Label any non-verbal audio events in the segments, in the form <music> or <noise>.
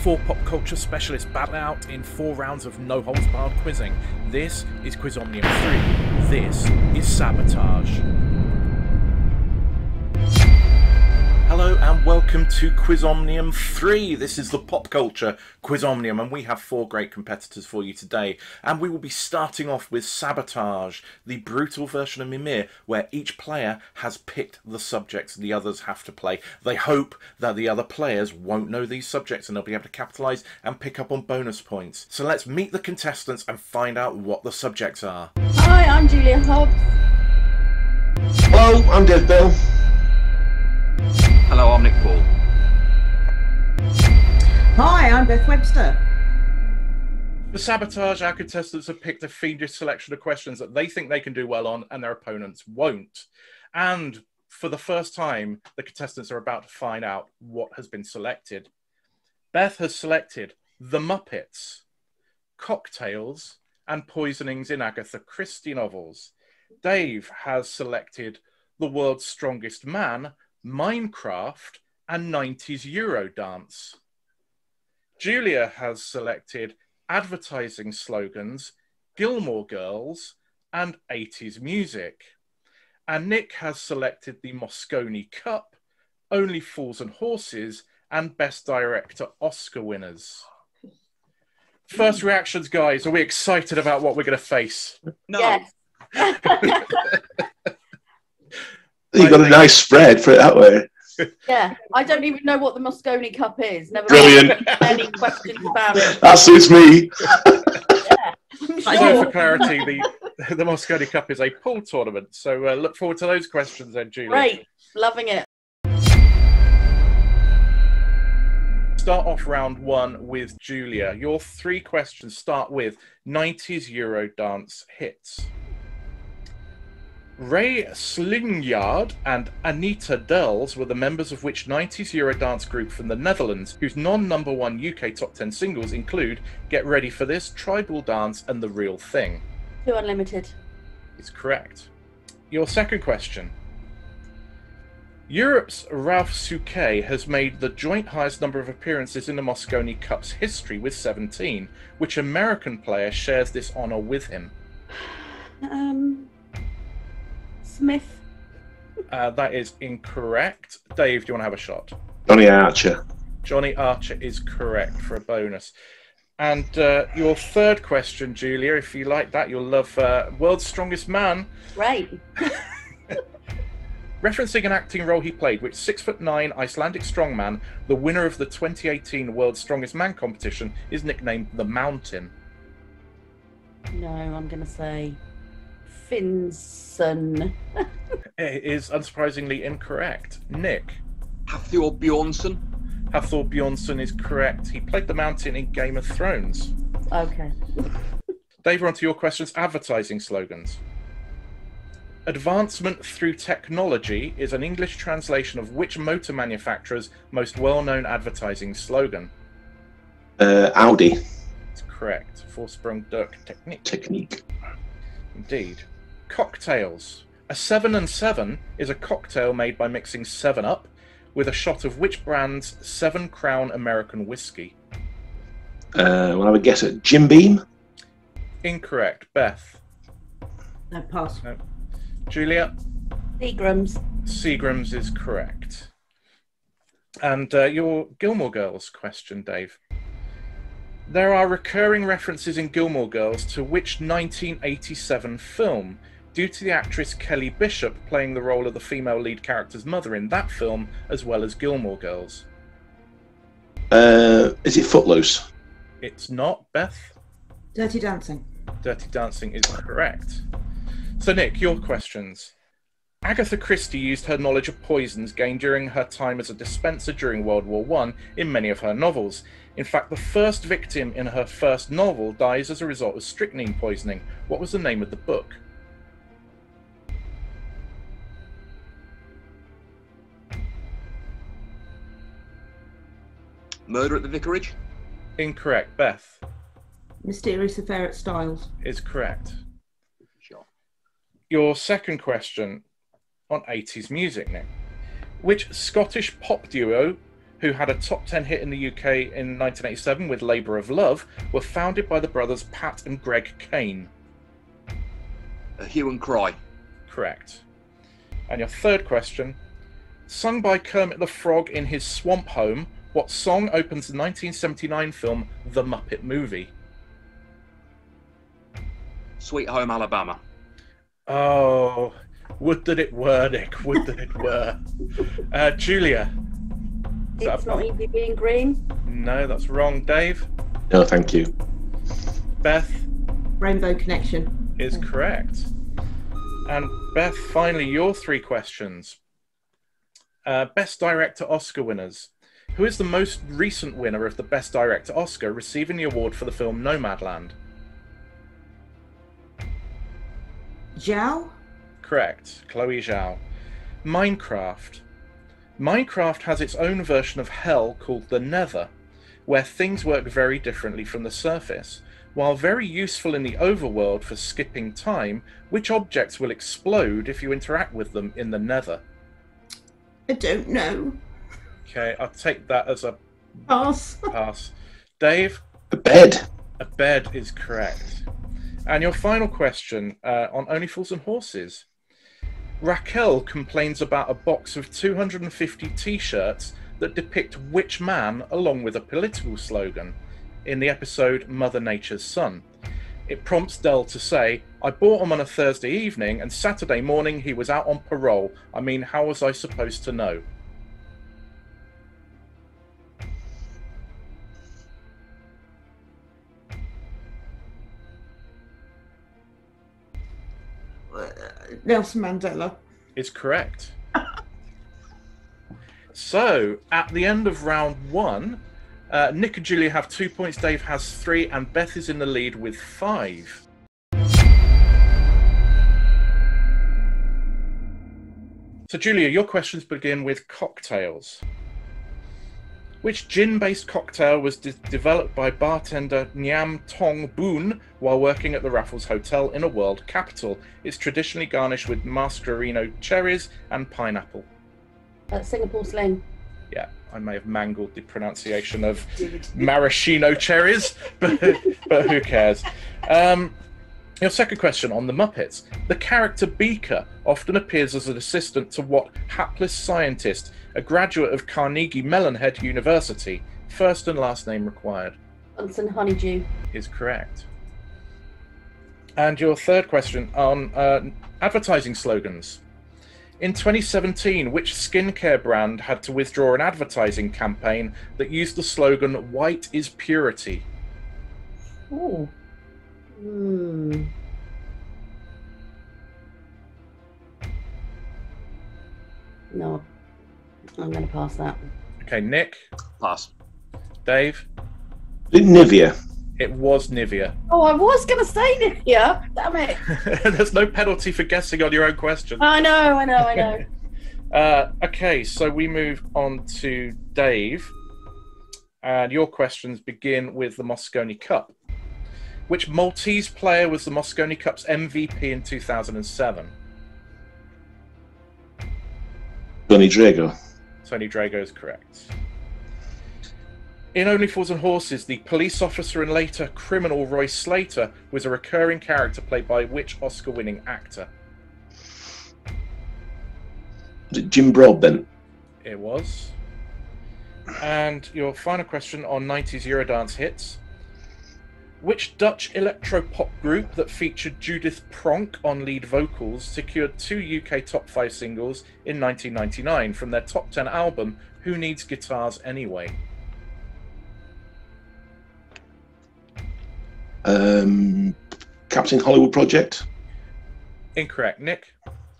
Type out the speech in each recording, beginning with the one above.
Four pop culture specialists battle out in four rounds of no holds barred quizzing. This is Quiz Omnium 3. This is Sabotage. And welcome to Quiz Omnium 3. This is the pop culture Quiz Omnium, and we have four great competitors for you today. And we will be starting off with Sabotage, the brutal version of Mimir, where each player has picked the subjects the others have to play. They hope that the other players won't know these subjects and they'll be able to capitalise and pick up on bonus points. So let's meet the contestants and find out what the subjects are. Hi, I'm Julia Hobbs. Hello, I'm Dave Bill. Hello, I'm Nic Paul. Hi, I'm Beth Webster. For Sabotage, our contestants have picked a fiendish selection of questions that they think they can do well on and their opponents won't. And for the first time, the contestants are about to find out what has been selected. Beth has selected The Muppets, Cocktails, and Poisonings in Agatha Christie novels. Dave has selected The World's Strongest Man, Minecraft, and 90s Eurodance. Julia has selected advertising slogans, Gilmore Girls, and 80s music. And Nic has selected the Mosconi Cup, Only Fools and Horses, and Best Director Oscar winners. First reactions, guys. Are we excited about what we're going to face? No, Yes. <laughs> <laughs> You got a nice spread, for it that way. <laughs> yeah. I don't even know what the Mosconi Cup is. Never Brilliant. any questions about it. That suits me. I'm So, for clarity, the, the Mosconi Cup is a pool tournament. So, uh, look forward to those questions then, Julia. Great. Loving it. Start off round one with Julia. Your three questions start with 90s Eurodance hits. Ray Slijngaard and Anita Dells were the members of which 90s Eurodance group from the Netherlands, whose non number one UK top 10 singles include Get Ready for This, Tribal Dance, and The Real Thing. 2 Unlimited. Is correct. Your second question. Europe's Ralf Souquet has made the joint highest number of appearances in the Mosconi Cup's history with 17. Which American player shares this honour with him? Um, Smith. Uh, that is incorrect. Dave, do you want to have a shot? Johnny Archer. Johnny Archer is correct for a bonus. And uh, your third question, Julia, if you like that, you'll love uh, World's Strongest Man. Right. <laughs> Referencing an acting role he played, which six foot nine Icelandic strongman, the winner of the 2018 World's Strongest Man competition, is nicknamed the Mountain. No, I'm going to say Finson. <laughs> It is unsurprisingly incorrect. Nic, Hafthor Bjornsson. Hafthor Bjornsson is correct. He played the Mountain in Game of Thrones. Okay. Dave, we're on to your questions. Advertising slogans. Advancement through technology is an English translation of which motor manufacturer's most well-known advertising slogan? Uh, Audi. It's correct. Four sprung durch technique. Technique. Indeed. Cocktails. A 7 and 7 is a cocktail made by mixing 7 Up with a shot of which brand's 7 Crown American whiskey? Uh, well, I would guess at Jim Beam. Incorrect. Beth. No, pass. No. Julia. Seagrams. Seagrams is correct. And uh, your Gilmore Girls question, Dave. There are recurring references in Gilmore Girls to which 1987 film? Due to the actress Kelly Bishop playing the role of the female lead character's mother in that film, as well as Gilmore Girls. Uh, is it Footloose? It's not, Beth. Dirty Dancing. Dirty Dancing is correct. So, Nic, your questions. Agatha Christie used her knowledge of poisons gained during her time as a dispenser during World War One in many of her novels. In fact, the first victim in her first novel dies as a result of strychnine poisoning. What was the name of the book? Murder at the Vicarage. Incorrect. Beth Mysterious Affair at Styles. is correct. Sure. Your second question on 80s music, Nic. Which Scottish pop duo who had a top 10 hit in the UK in 1987 with Labour of Love, were founded by the brothers Pat and Greg Kane. Uh, hue and cry. Correct. And your third question Sung by Kermit the Frog in his swamp home, what song opens the 1979 film The Muppet Movie? Sweet Home Alabama. Oh, would that it were, Nic. Would that it were. Uh, Julia. Is that It's a- not easy being green. No, that's wrong. Dave. No, thank you. Beth Rainbow Connection. is correct. And Beth, finally, your three questions. Uh, Best Director Oscar winners. Who is the most recent winner of the Best Director Oscar, receiving the award for the film Nomadland? Zhao. Correct, Chloe Zhao. Minecraft. Minecraft has its own version of hell called the Nether, where things work very differently from the surface. While very useful in the overworld for skipping time, which objects will explode if you interact with them in the Nether? I don't know. Okay, I'll take that as a Pass. pass. Dave, A bed. a bed is correct. And your final question uh, on Only Fools and Horses. Raquel complains about a box of 250 t shirts that depict which man along with a political slogan in the episode Mother Nature's Son. It prompts Dell to say, I bought him on a Thursday evening and Saturday morning he was out on parole. I mean, how was I supposed to know? Nelson Mandela. is correct. so, at the end of round one, uh, Nic and Julia have two points, Dave has three, and Beth is in the lead with five. So, Julia, your questions begin with cocktails. Which gin based cocktail was de- developed by bartender Ngiam Tong Boon while working at the Raffles Hotel in a world capital? It's traditionally garnished with mascarino cherries and pineapple. Uh, Singapore sling. Yeah, I may have mangled the pronunciation of <laughs> maraschino cherries, but, but who cares? Um, your second question on the Muppets. The character Beaker often appears as an assistant to what hapless scientist, a graduate of Carnegie Mellonhead University, first and last name required, Bunsen honeydew. is correct. And your third question on uh, advertising slogans. In 2017, which skincare brand had to withdraw an advertising campaign that used the slogan "White is purity"? Ooh. Hmm. No, I'm going to pass that. Okay, Nic, Pass. Dave, Nivea. it was Nivea. Oh, I was going to say Nikia. Damn it. <laughs> There's no penalty for guessing on your own question. I know, I know, I know. <laughs> Uh, okay, so we move on to Dave, and your questions begin with the Mosconi Cup. Which Maltese player was the Mosconi Cup's MVP in 2007? Tony Drago. Tony Drago is correct. In Only Fools and Horses, the police officer and later criminal Roy Slater was a recurring character played by which Oscar winning actor? Jim Broadbent? It was. And your final question on 90s Eurodance hits. Which Dutch electropop group that featured Judith Pronk on lead vocals secured two UK top 5 singles in 1999 from their top 10 album Who Needs Guitars Anyway? Um, Captain Hollywood Project. Incorrect. Nic,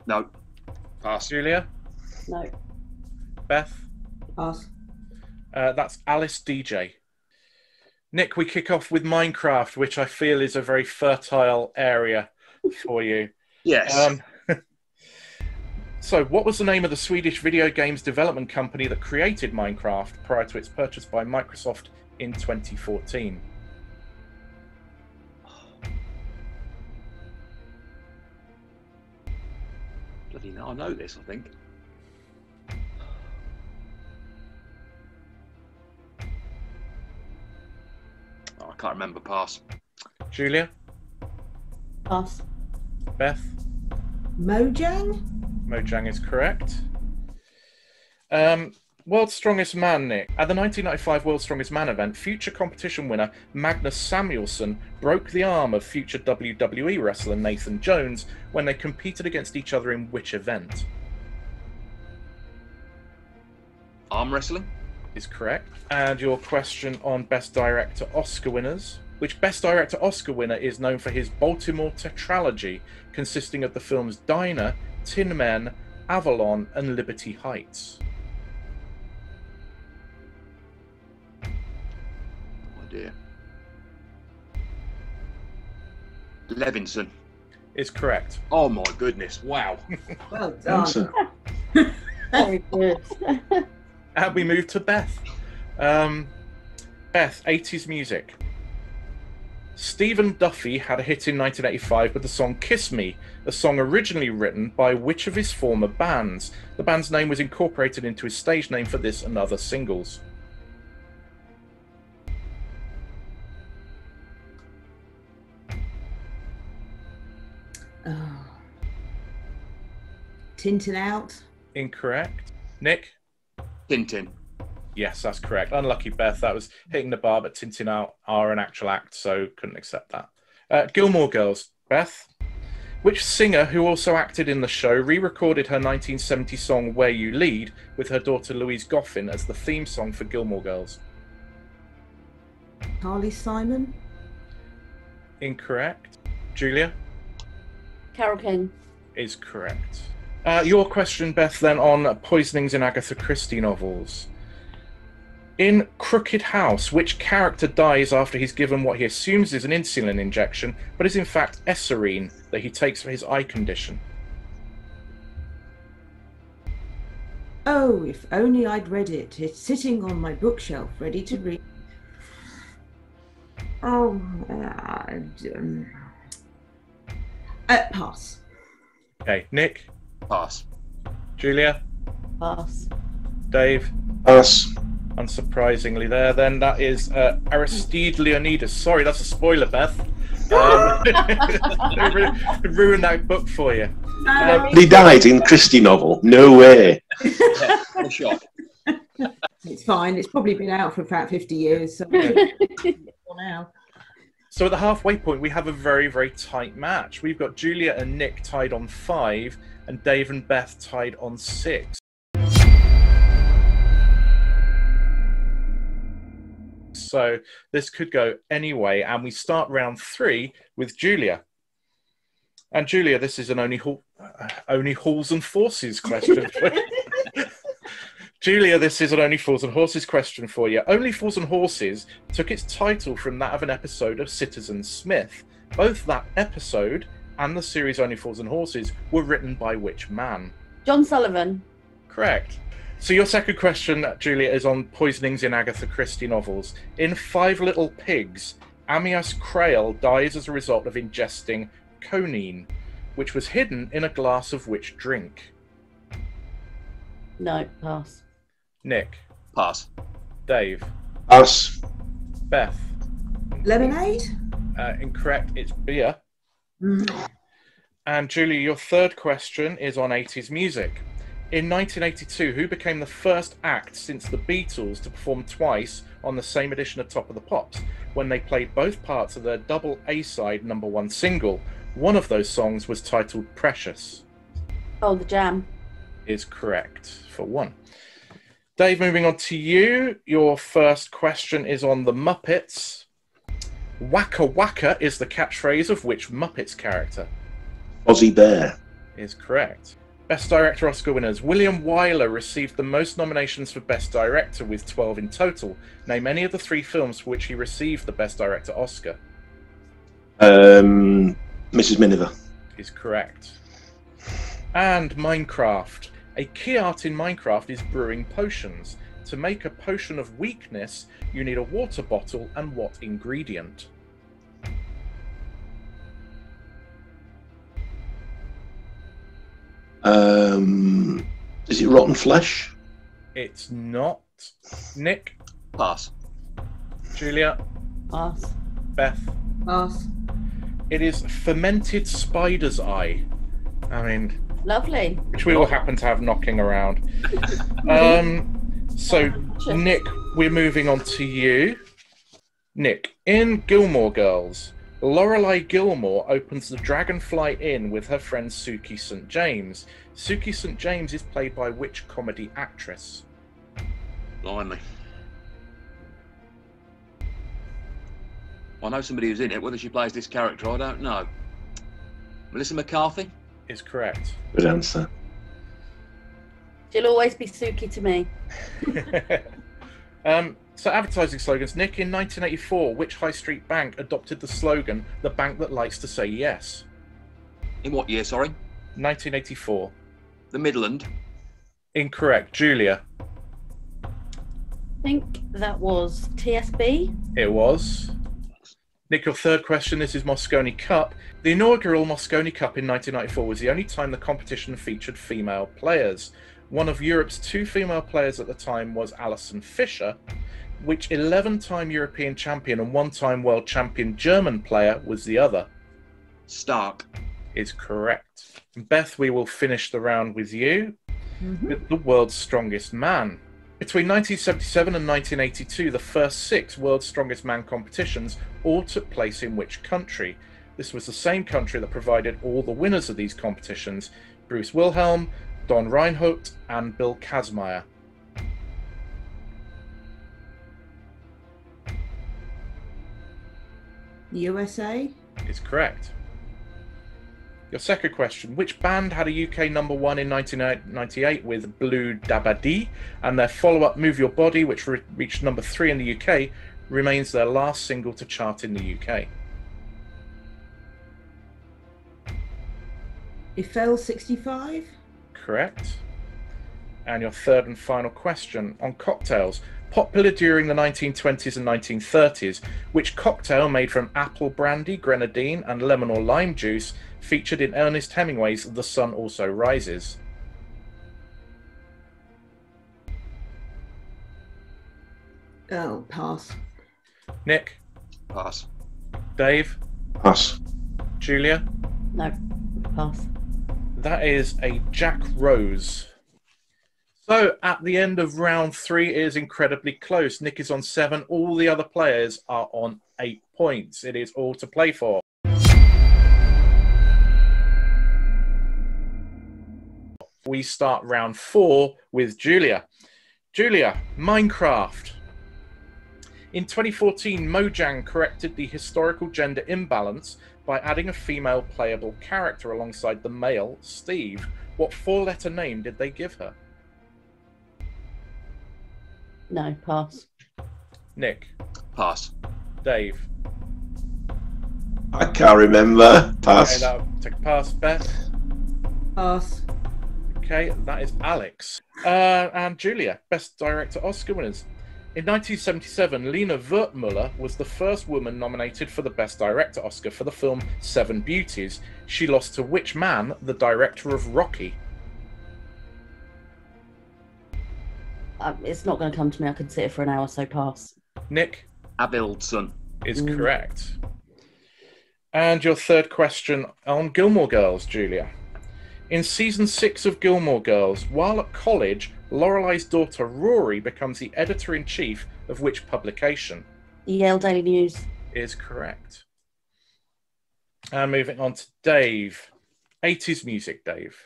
No. Pass. Julia, No. Beth, Pass. uh, that's Alice Deejay. Nic, we kick off with Minecraft, which I feel is a very fertile area for you. Yes. Um, <laughs> so, what was the name of the Swedish video games development company that created Minecraft prior to its purchase by Microsoft in 2014? Bloody no, I know this. I think. Can't remember. Pass. Julia, Pass. Beth, Mojang? Mojang is correct. Um, World's Strongest Man, Nic. At the 1995 World's Strongest Man event, future competition winner Magnus Samuelsson broke the arm of future WWE wrestler Nathan Jones when they competed against each other in which event? Arm wrestling. Is correct. And your question on Best Director Oscar winners. Which Best Director Oscar winner is known for his Baltimore tetralogy, consisting of the films Diner, Tin Men, Avalon, and Liberty Heights? Oh dear. Levinson. Is correct. Oh my goodness! Wow. Well done. <laughs> <laughs> And we move to Beth. Um, Beth, 80s music. Stephen Duffy had a hit in 1985 with the song Kiss Me, a song originally written by which of his former bands? The band's name was incorporated into his stage name for this and other singles. Oh. Tintin out. Incorrect. Nic? Tintin. Yes, that's correct. Unlucky Beth. That was hitting the bar, but Tintin out are an actual act, so couldn't accept that. Uh, Gilmore Girls. Beth? Which singer, who also acted in the show, re recorded her 1970 song Where You Lead with her daughter Louise Goffin as the theme song for Gilmore Girls? Carly Simon. Incorrect. Julia? Carole King. Is correct. Uh, your question, Beth, then on poisonings in Agatha Christie novels. In Crooked House, which character dies after he's given what he assumes is an insulin injection, but is in fact eserine that he takes for his eye condition? Oh, if only I'd read it. It's sitting on my bookshelf, ready to read. Oh, uh, um, uh, pass. Okay, Nic, Pass. Julia, Pass. Dave, Pass. unsurprisingly there, then that is uh, Aristide Leonidas. Sorry, that's a spoiler, Beth. Um, <laughs> ru- ruined that book for you. Um, He died in Christie novel. No way. Yeah, what a shock. it's fine. It's probably been out for about 50 years. So now. So at the halfway point, we have a very, very tight match. We've got Julia and Nick tied on five, and Dave and Beth tied on six. So this could go anyway, and we start round three with Julia. And Julia, this is an only hall, uh, only halls and forces question. <laughs> Julia, this is an Only Fools and Horses question for you. Only Fools and Horses took its title from that of an episode of Citizen Smith. Both that episode and the series Only Fools and Horses were written by which man? John Sullivan. Correct. So your second question, Julia, is on poisonings in Agatha Christie novels. In Five Little Pigs, Amyas Crale dies as a result of ingesting coniine, which was hidden in a glass of which drink? No, pass. Nic, Pass. Dave, Pass. Beth. Lemonade? Uh, incorrect. It's beer. Mm. And Julie, your third question is on 80s music. In 1982, who became the first act since the Beatles to perform twice on the same edition of Top of the Pops when they played both parts of their double A side number one single? One of those songs was titled Precious. Oh, the jam. Is correct for one. Dave, moving on to you. Your first question is on the Muppets. Waka Waka is the catchphrase of which Muppets character? Fozzie Bear. is correct. Best Director Oscar winners. William Wyler received the most nominations for Best Director with 12 in total. Name any of the three films for which he received the Best Director Oscar. Um, Mrs. Miniver. Is correct. And Minecraft. A key art in Minecraft is brewing potions. To make a potion of weakness, you need a water bottle and what ingredient? Um, is it Rotten Flesh? It's not. Nic, Pass. Julia, Pass. Beth. Pass. It is fermented spider's eye. I mean, Lovely. which we all happen to have knocking around. <laughs> Um, so, Nic, we're moving on to you. Nic, in Gilmore Girls, Lorelai Gilmore opens the Dragonfly Inn with her friend Sookie St. James. Sookie St. James is played by which comedy actress? Blimey. I know somebody who's in it. Whether she plays this character, I don't know. Melissa McCarthy? Is correct. Good answer. She'll always be Sookie to me. <laughs> um, so, advertising slogans. Nic, in 1984, which high street bank adopted the slogan, the bank that likes to say yes? In what year, sorry? 1984. The Midland. Incorrect. Julia. I think that was TSB. It was. Nic, your third question. This is Mosconi Cup. The inaugural Mosconi Cup in 1994 was the only time the competition featured female players. One of Europe's two female players at the time was Alison Fisher, which 11 time European champion and one time world champion German player was the other. Stark. Is correct. Beth, we will finish the round with you Mhm. with the world's strongest man. Between 1977 and 1982, the first six World's Strongest Man competitions all took place in which country? This was the same country that provided all the winners of these competitions Bruce Wilhelm, Don Reinhoudt, and Bill Kazmaier. USA. Is correct. Your second question Which band had a UK number one in 1998 with Blue Da Ba Dee, and their follow up Move Your Body, which re- reached number three in the UK, remains their last single to chart in the UK? Eiffel 65. Correct. And your third and final question on cocktails. Popular during the 1920s and 1930s, which cocktail made from apple brandy, grenadine, and lemon or lime juice featured in Ernest Hemingway's The Sun Also Rises? Oh, pass. Nic, Pass. Dave, Pass. Julia? No, pass. That is a Jack Rose. So at the end of round three, it is incredibly close. Nic is on seven. All the other players are on eight points. It is all to play for. We start round four with Julia. Julia, Minecraft. In 2014, Mojang corrected the historical gender imbalance by adding a female playable character alongside the male, Steve. What four letter name did they give her? No, pass. Nic, Pass. Dave. I can't remember. Okay, Pass. that'll take a pass. Beth. Pass. Okay, that is Alex. Uh, and Julia, Best Director Oscar winners. In 1977, Lena Wertmuller was the first woman nominated for the Best Director Oscar for the film Seven Beauties. She lost to which man, the director of Rocky? Um, it's not going to come to me. I could sit here for an hour, so pass. Nic Avildsen. is Mm. correct. And your third question on Gilmore Girls, Julia. In season six of Gilmore Girls, while at college, Lorelai's daughter Rory becomes the editor in chief of which publication? The Yale Daily News. Is correct. And moving on to Dave. 80s music, Dave.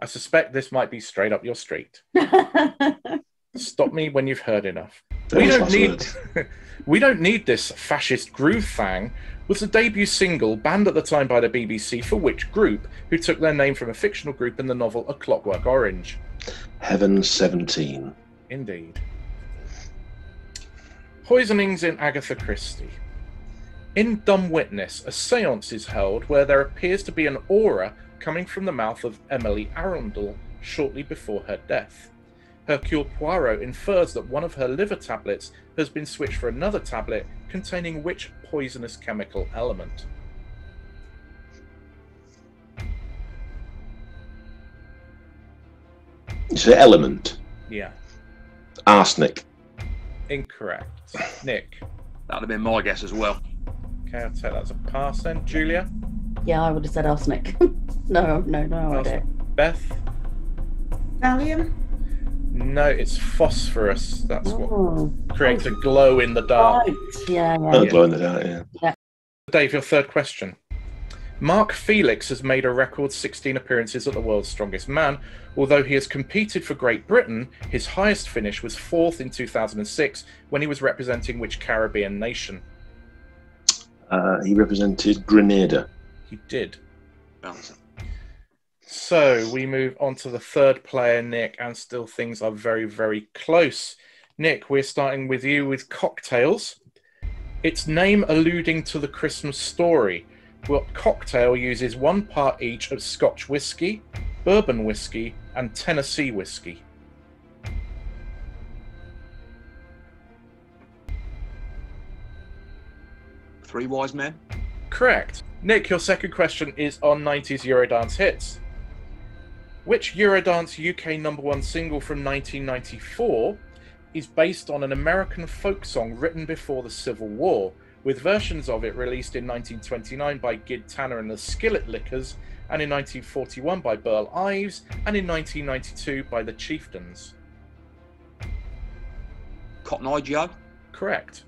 I suspect this might be straight up your street. <laughs> Stop me when you've heard enough. We don't need <laughs> we don't need this fascist groove thang was the debut single banned at the time by the BBC for which group who took their name from a fictional group in the novel A Clockwork Orange. Heaven 17. Indeed. Poisonings in Agatha Christie. In Dumb Witness, a seance is held where there appears to be an aura coming from the mouth of Emily Arundell shortly before her death. Hercule Poirot infers that one of her liver tablets has been switched for another tablet containing which poisonous chemical element? It's an element. Yeah, Arsenic. incorrect. Nic, That'd have been my guess as well. Okay, I'll take that as a pass then. Julia? Yeah, I would have said arsenic. <laughs> no, no, no Arsenic. idea. Beth? Valium? No, it's phosphorus. That's what Oh, creates a glow in the dark. right. Yeah, yeah. Oh, glow in the dark, yeah. Dave, your third question. Mark Felix has made a record 16 appearances at the World's Strongest Man. Although he has competed for Great Britain, his highest finish was fourth in 2006 when he was representing which Caribbean nation? Uh, he represented Grenada. He did. Bouncer. So we move on to the third player, Nic, and still things are very, very close. Nic, we're starting with you with cocktails. Its name alluding to the Christmas story. What cocktail uses one part each of Scotch whiskey, bourbon whiskey, and Tennessee whiskey? Three wise men. Correct. Nic, your second question is on 90s Eurodance hits. Which Eurodance UK number one single from 1994 is based on an American folk song written before the Civil War, with versions of it released in 1929 by Gid Tanner and the Skillet Lickers, and in 1941 by Burl Ives, and in 1992 by the Chieftains? Cotton Eye Joe. Correct.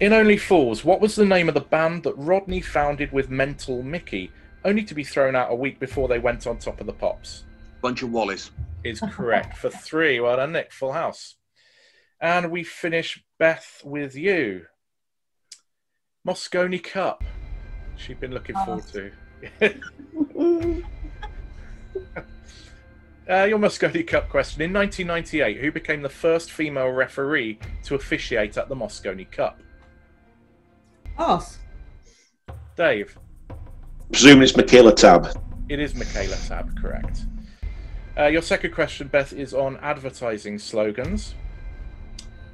In Only Fools, what was the name of the band that Rodney founded with Mental Mickey, only to be thrown out a week before they went on top of the pops? Bunch of Wallies. Is correct for three. Well done, Nic. Full house. And we finish Beth with you. Mosconi Cup. She'd been looking forward to. <laughs> Uh, your Mosconi Cup question. In 1998, who became the first female referee to officiate at the Mosconi Cup? Pass. Dave. Presuming it's Michaela Tabb. It is Michaela Tabb, correct. Uh, your second question, Beth, is on advertising slogans.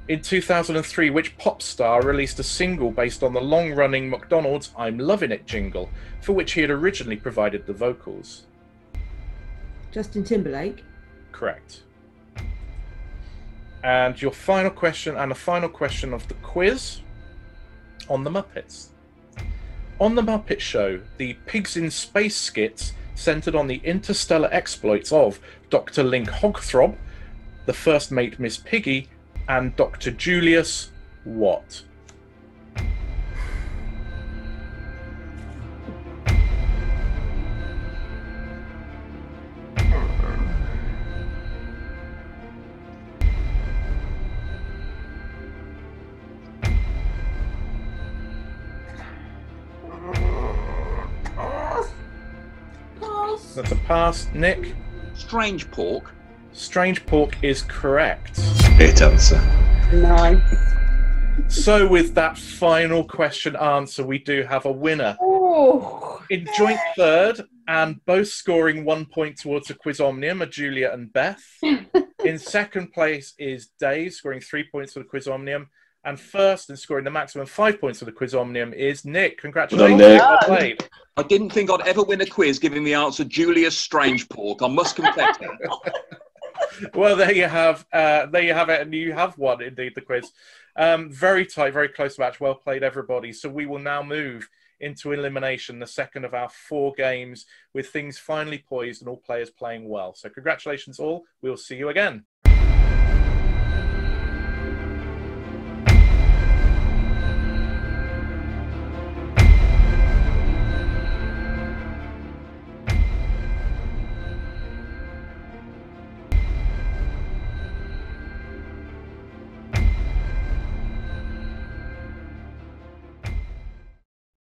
In 2003, which pop star released a single based on the long running McDonald's I'm Loving It jingle, for which he had originally provided the vocals? Justin Timberlake. Correct. And your final question, and the final question of the quiz on the Muppets. On the Muppet Show, the Pigs in Space skits centered on the interstellar exploits of Dr. Link Hogthrob, the first mate Miss Piggy, and Dr. Julius Watt. That's a pass. Nic, Strange Pork. Strangepork is correct. Great answer. Nine. So, with that final question answer, we do have a winner. Oh. In joint third, and both scoring one point towards the Quiz Omnium are Julia and Beth. <laughs> In second place is Dave, scoring three points for the Quiz Omnium. And first, and scoring the maximum five points for the Quiz Omnium, is Nic. Congratulations. Well done, Nic. I didn't think I'd ever win a quiz giving the answer Julius Strangepork. I must confess. <laughs> Well, there you have, uh, there you have it, and you have won indeed the quiz. Um, very tight, very close match. Well played, everybody. So we will now move into elimination, the second of our four games, with things finally poised and all players playing well. So congratulations, all. We'll see you again.